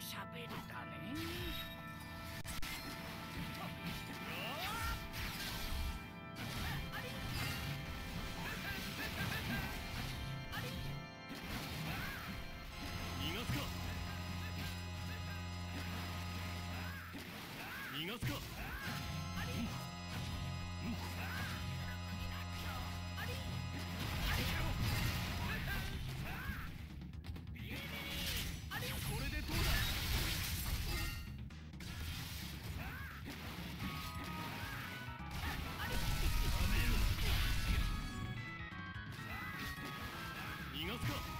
おしゃべりだね。逃がすか。逃がすか。逃がすか